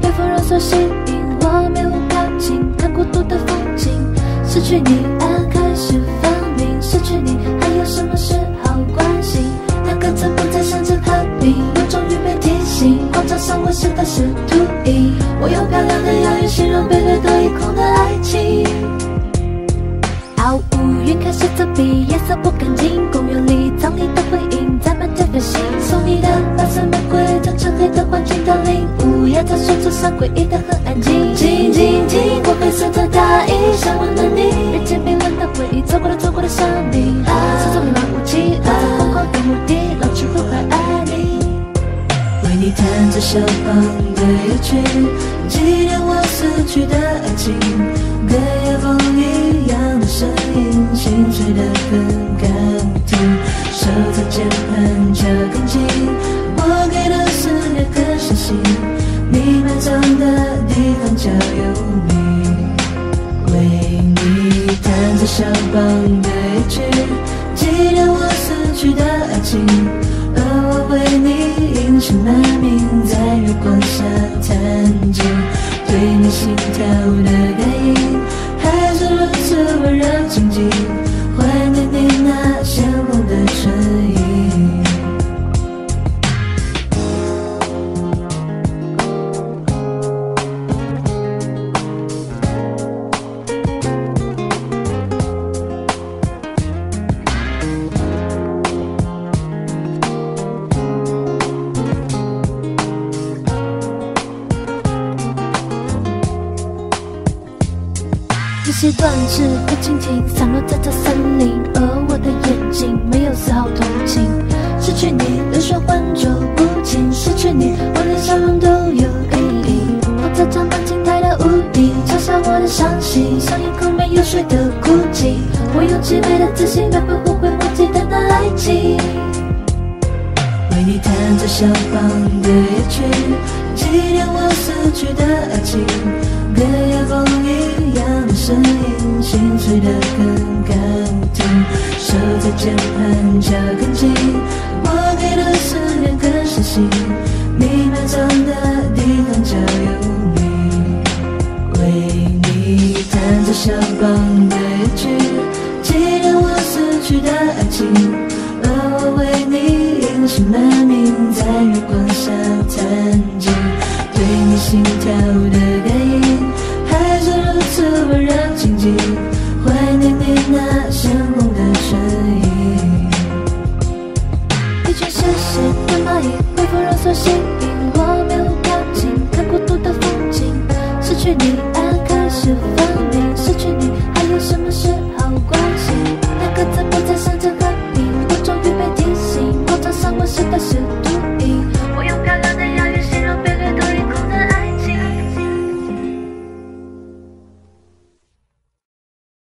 被风热所吸引，我面无表情看孤独的风景。失去你，爱开始分明。失去你，还有什么是好关心？两个字不再相称和平。我终于被提醒，广场上我是个是图影。我用漂亮的押韵形容被掠夺一空的爱情。啊乌云开始遮蔽，夜色不敢进攻。诡异的很安静。静静听过黑色的大衣，想温暖你。日渐冰冷的回忆，走过了走过的想你。四周弥漫雾气，我在疯狂的墓地，老去会会爱你。为你弹着小邦的乐曲，纪念我死去的爱情。跟夜风一样的声音，心碎的很地方就有你。为你弹奏肖邦的夜曲，纪念我死去的爱情。而我为你隐姓埋名，在月光下弹琴，对你心跳的感应，还是如此温柔一些断翅的蜻蜓散落在这森林，而我的眼睛没有丝毫同情。失去你，泪水浑浊不清；失去你，我连笑容都有阴影。风在长满青苔的屋顶，嘲笑我的伤心，像一口没有水的枯井。我用凄美的自信来挥霍会忘记的那爱情。为你弹着肖邦的乐曲，纪念我死去的爱情。跟夜风，心碎得很干净。手在键盘敲更紧，我给的思念更深心。你埋葬的地方叫有你。为你弹着肖邦的乐曲，纪念我死去的爱情。而我为你隐姓埋名，在月光下弹琴，对你心跳的感应，还是如此温柔怀念你那鲜红的唇印。一群嗜血的蚂蚁，恢复热搜心意。